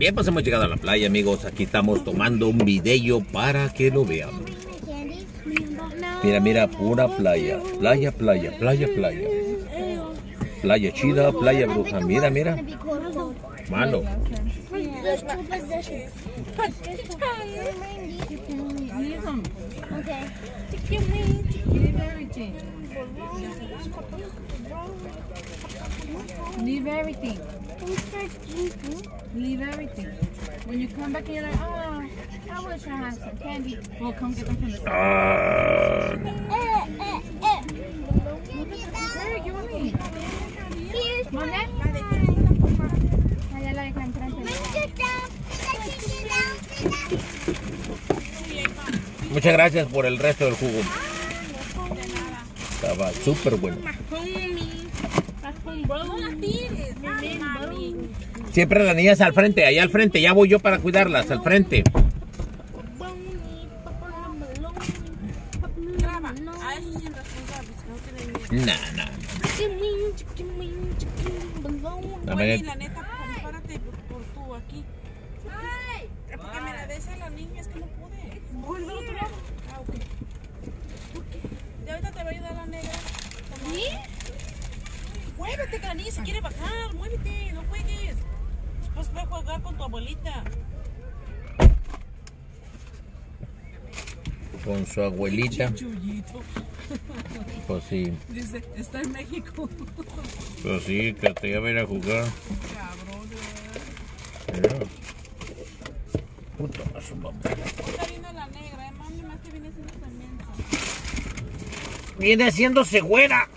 Bien, pues hemos llegado a la playa, amigos. Aquí estamos tomando un video para que lo vean. Mira, mira, pura playa. Playa, playa, playa, playa. Playa chida, playa bruja. Mira, mira. Malo. Leave everything. Leave everything. When you come back and you're like, oh, I wish I had some candy. Well, come get them from the store. Ah, Eh, eh, eh. Hey, give me. Here's down. muchas gracias por el resto del jugo. Estaba súper bueno. Siempre las niñas al frente, allá al frente. Ya voy yo para cuidarlas, al frente. A no tienen miedo. Nah, nah. A Güey, ver, la neta, compárate por, por tú aquí. Porque mira, de esa la niña es que no pude. Voy del otro lado. Ah, ok. ¿Por qué? Ya ahorita te va a ayudar la negra. ¿Sí? Muévete, que la niña se quiere bajar. Muévete, no juegues. Jugar con tu abuelita. con su abuelita. Pues sí, Dice, está en México. pues sí, que te iba a ir a jugar. Cabrón. Puta, a su mamá. Está viendo la negra, eh. Mami, más que viene siendo también. Viene haciéndose güera.